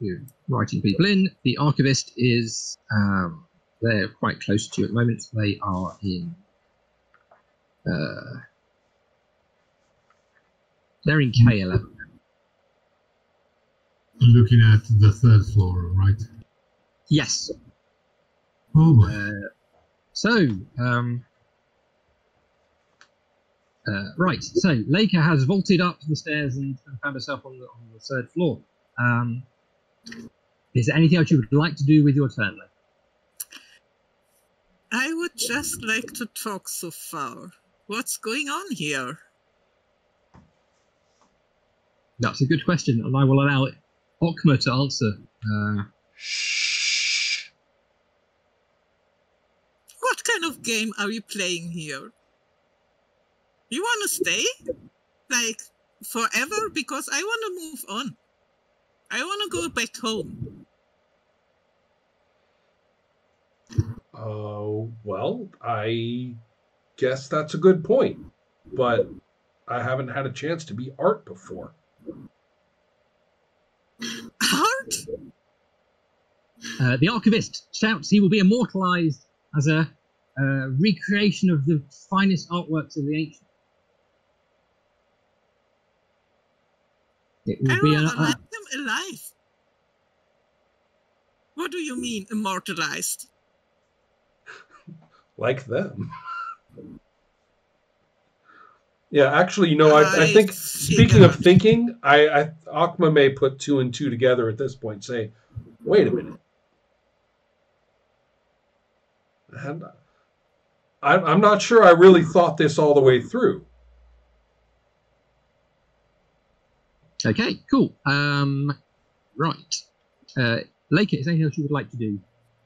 we're writing people in, the archivist is um, they're quite close to you at the moment. They are in. Uh, they're in K11. Looking at the third floor, right? Yes. Oh boy. Uh, so, um, uh, right. So, Leica has vaulted up the stairs and, and found herself on the, on the third floor. Um, is there anything else you would like to do with your turn, Leica? I would just like to talk so far. What's going on here? That's a good question, and I will allow Okma to answer. Uh. What kind of game are you playing here? You want to stay? Like, forever? Because I want to move on. I want to go back home. Uh, well, I guess that's a good point, but I haven't had a chance to be art before. Art? uh, the archivist shouts he will be immortalized as a uh, recreation of the finest artworks of the ancient. It will be rather an, alive. What do you mean, immortalized? Like them. yeah, actually, you know, I, I I think speaking of thinking, I, I Akma may put two and two together at this point. Say, wait a minute. And I'm, I'm not sure I really thought this all the way through. Okay, cool. Um, right. Uh, Lake, is anything else you would like to do?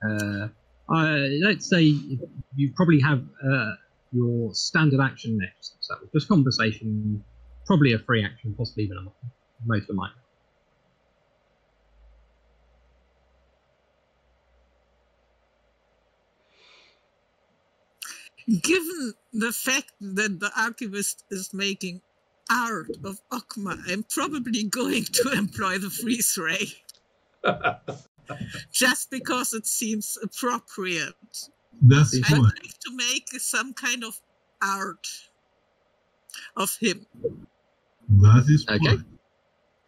Uh, uh, let's say you probably have uh, your standard action next. So just conversation, probably a free action, possibly even a most of might. Given the fact that the archivist is making art of Okma, I'm probably going to employ the freeze ray. Just because it seems appropriate. That's I fine. would like to make some kind of art of him. That is Okay. fine.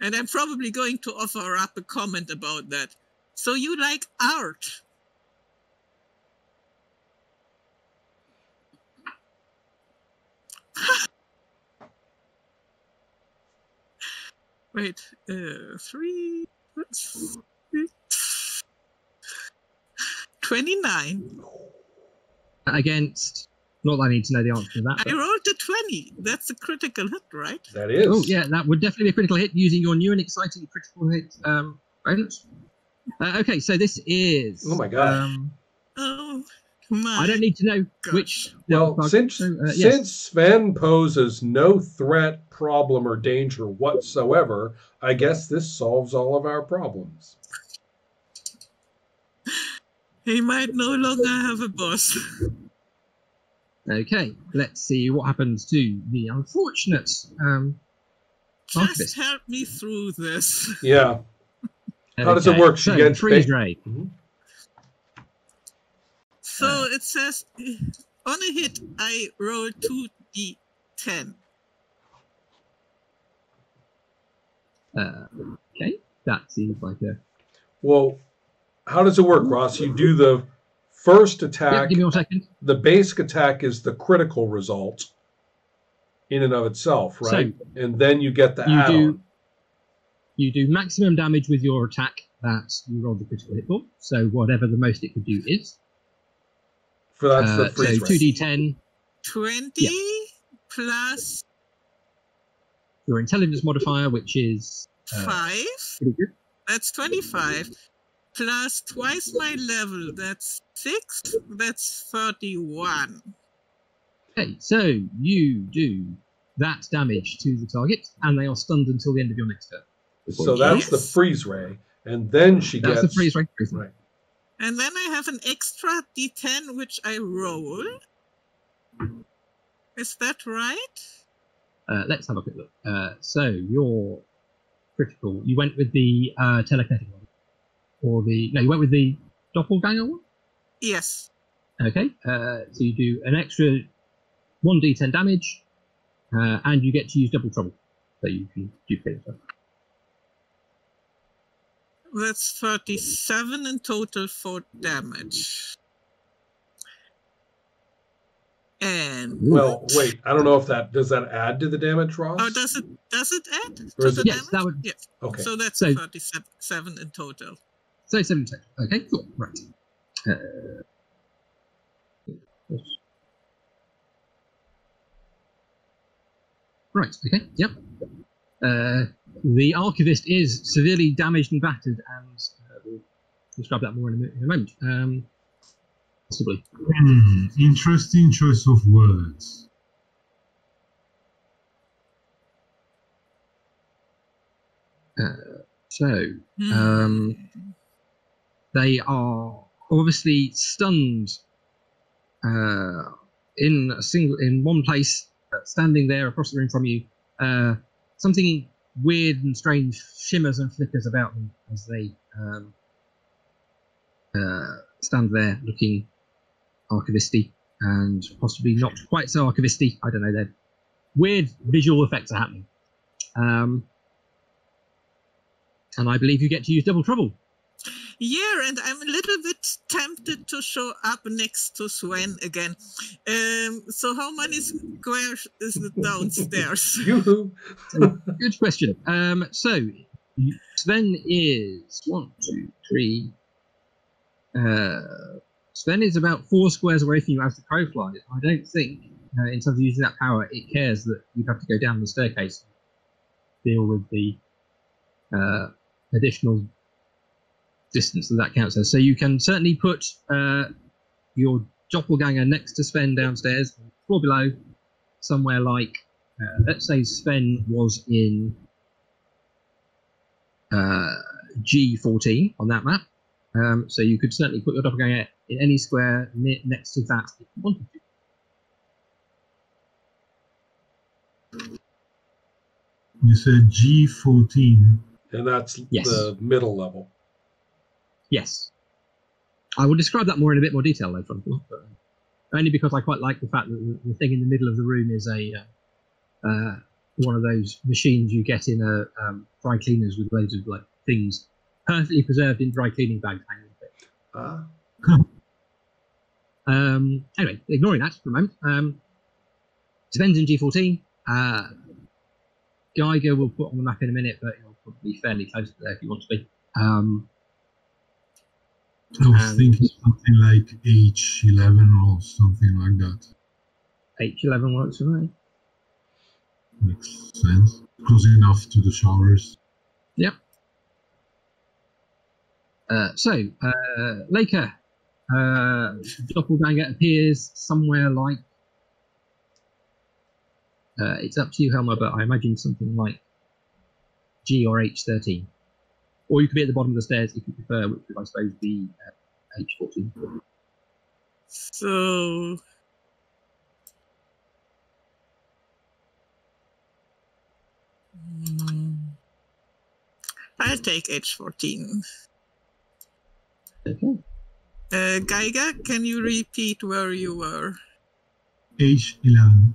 And I'm probably going to offer up a comment about that. So you like art? Wait, uh, three, six, 29. Against, not that I need to know the answer to that. I but- rolled a 20. That's a critical hit, right? That is. Oh yeah, that would definitely be a critical hit using your new and exciting critical hit um, bonus. Uh, okay, so this is. Oh my God. Um, Oh, my. I don't need to know gosh. which. Well, target- since uh, yes. since Sven poses no threat, problem, or danger whatsoever, I guess this solves all of our problems. He might no longer have a boss. Okay, let's see what happens to the unfortunate. Um, Just Archivist. help me through this. Yeah. How does it work? She so, gets freeze ba- ray. So it says on a hit, I roll 2d10. Uh, okay, that seems like a. Well, how does it work, Ross? You do the first Yeah, attack. give me one second. the basic attack is the critical result in and of itself, So, right? and then you get the you add-on. do you do maximum damage with your attack that you roll the critical hit for. So whatever the most it could do is. For that's Uh, the so 2d10. 20 plus Your intelligence modifier, which is uh, 5. pretty good. That's 25. Plus twice my level. That's 6. That's 31. Okay, so you do that damage to the target, and they are stunned until the end of your next turn. So that's the freeze ray, and then she That's gets the freeze ray. Right. And then I have an extra d10 which I roll. Is that right? Uh, let's have a quick look. Uh, so your critical. You went with the uh, telekinetic one, or the no, you went with the doppelganger one. Yes. Okay, uh, so you do an extra one d10 damage, uh, and you get to use double trouble, so you can duplicate yourself. That's 37 in total for damage. And Well, wait. I don't know if that does that add to the damage, Ross. oh, does it does it add Or to the it- Yes, damage? that would. Yes. okay. So that's So- 37 in total. So seven ten. Okay, cool. Right. Uh, right. Okay. Yep. Uh, the archivist is severely damaged and battered, and uh, we'll describe that more in a, in a moment. Um, possibly. Hmm, interesting choice of words. So Hmm. Um, they are obviously stunned uh, in a single in one place, uh, standing there across the room from you. Uh, something weird and strange shimmers and flickers about them as they um, uh, stand there looking archivisty and possibly not quite so archivisty. I don't know. They're weird visual effects are happening. Um, and I believe you get to use double trouble. Yeah, and I'm a little bit tempted to show up next to Sven again. Um, so how many squares is it downstairs? Good question. Um, so Sven is one, two, three. Uh, Sven is about four squares away from you as the crow flies. I don't think, uh, in terms of using that power, it cares that you'd have to go down the staircase, deal with the uh, additional distance that that counts as. So you can certainly put uh, your doppelganger next to Sven downstairs, floor below, somewhere like uh, let's say Sven was in uh, G14 on that map. Um, so you could certainly put your doppelganger in any square ne- next to that if you wanted to. You said G14. And that's Yes. the middle level. Yes. I will describe that more in a bit more detail later on, but only because I quite like the fact that the, thing in the middle of the room is a uh, uh, one of those machines you get in a um, dry cleaners with loads of like things perfectly preserved in dry cleaning bags hanging. Ah. Um, anyway, ignoring that for a moment. Um, Sven's in G14. Uh, Geiger will put on the map in a minute, but he'll probably be fairly close to there if you want to be. Um, I was And- thinking something like H11 or something like that. H11 works for me. Makes sense. Close enough to the showers. Uh, so, uh, Laker, uh, Doppelganger appears somewhere like. Uh, it's up to you, Helmer, but I imagine something like G or H13. Or you could be at the bottom of the stairs if you prefer, which would, I suppose, be uh, H14. So Hmm. I'll take H14. Okay. Uh, Geiger, can you repeat where you were? H11.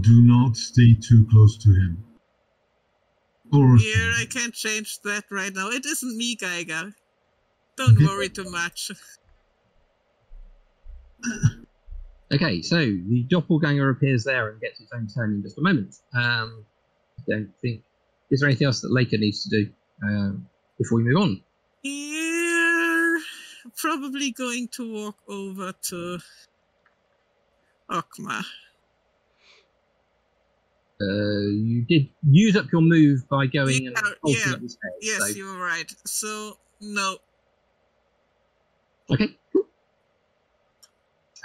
Do not stay too close to him. Here, I can't change that right now. It isn't me, Geiger. Don't worry too much. Okay, so the doppelganger appears there and gets its own turn in just a moment. Um, I don't think. Is there anything else that Laker needs to do um, before we move on? Here, probably going to walk over to Okma. Uh, you did use up your move by going Yeah, bolting yeah. up the stairs. Yes, so- you're right. So, no. Okay, cool.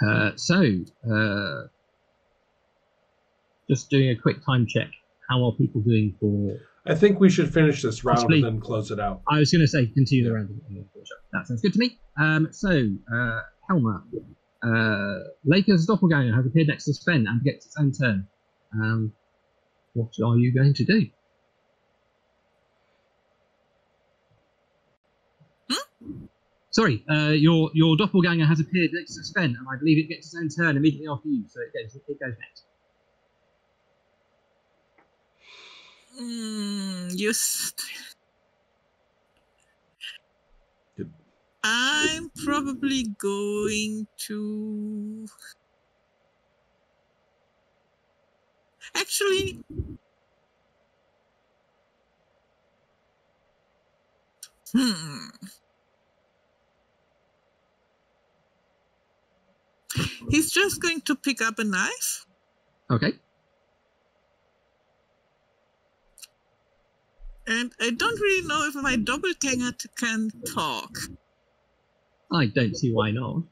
Uh, so, uh, just doing a quick time check. How are people doing for? I think we should finish this round Possibly. and then close it out. I was going to say continue the round. on the show. That sounds good to me. Um, so, uh, Helmer, uh, Lakers doppelganger has appeared next to Sven and gets its own turn. Um, what are you going to do? Sorry, uh, your your doppelganger has appeared next to Sven, and I believe it gets its own turn immediately after you, so it goes, it goes next. Mm, you I'm probably going to Actually. Hmm. He's just going to pick up a knife Okay. And I don't really know if my doppelganger can talk. I don't see why not.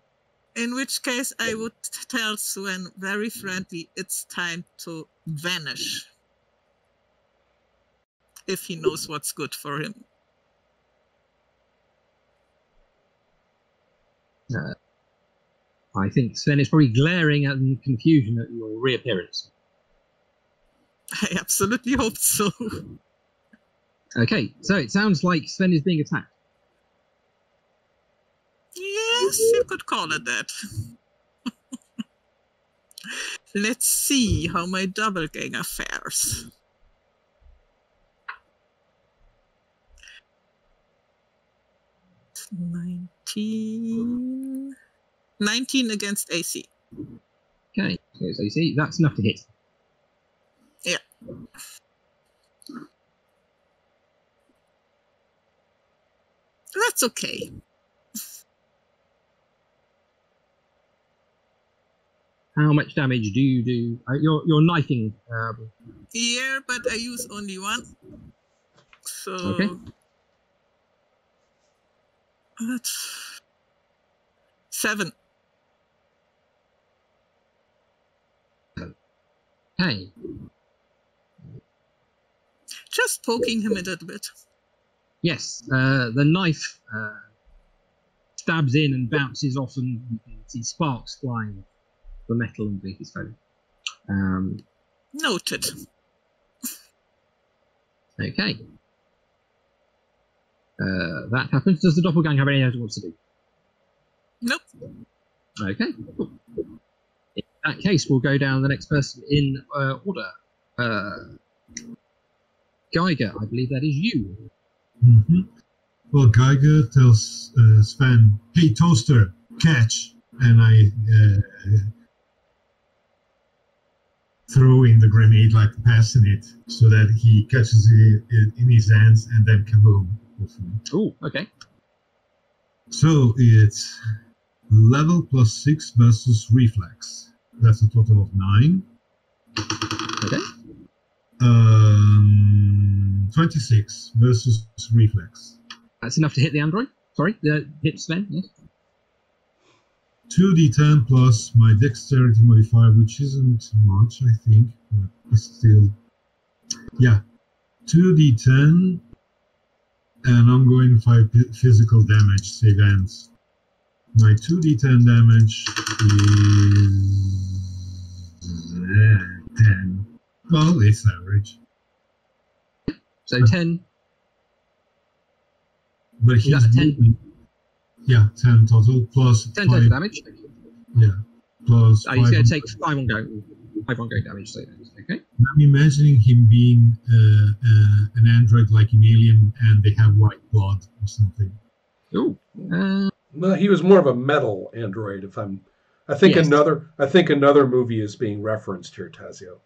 In which case, I would tell Sven very friendly it's time to vanish. If he knows what's good for him. Uh, I think Sven is probably glaring at in confusion at your reappearance. I absolutely hope so. Okay, so it sounds like Sven is being attacked. yes, you could call it that. Let's see how my doppelganger fares. Nineteen. 19 against AC. Okay, so you see, that's enough to hit. Yeah. That's okay. How much damage do you do? Uh, you're, you're knifing. Uh, Yeah, but I use only one. So Okay. that's seven. hey, Just poking him a little bit. yes, uh, the knife uh, stabs in and bounces off, and you can see sparks flying off the metal underneath his phone. Um, Noted. okay. Uh, that happens. Does the doppelganger have anything else it wants to do? Nope. Okay. cool. In that case, we'll go down the next person in uh, order. Uh, Geiger, I believe that is you. hmm Well, Geiger tells uh, Sven, "Hey, toaster, catch!" And I throw in the grenade, like passing it, so that he catches it in- his hands, and then kaboom! Oh, okay. So it's level plus six versus reflex. That's a total of nine. Okay. Um, twenty-six versus reflex. That's enough to hit the android. Sorry, the hit Sven. Yes. 2d10 plus my dexterity modifier, which isn't much, I think, but it's still. Yeah, 2d10, and I'm going 5 pi- physical damage, save ends. My 2d10 damage is. eh, 10. Well, it's average. So ten. But Is he's that a 10? Moving- Yeah, 10 total, plus Ten 5. total damage. Yeah, plus Oh, he's going to take five on ongoing, five on ongoing damage. So okay. I'm imagining him being uh, uh, an android like an Alien, and they have white blood or something. Oh. Uh, No, he was more of a metal android. If I'm, I think Yes. another, I think another movie is being referenced here, Tazio.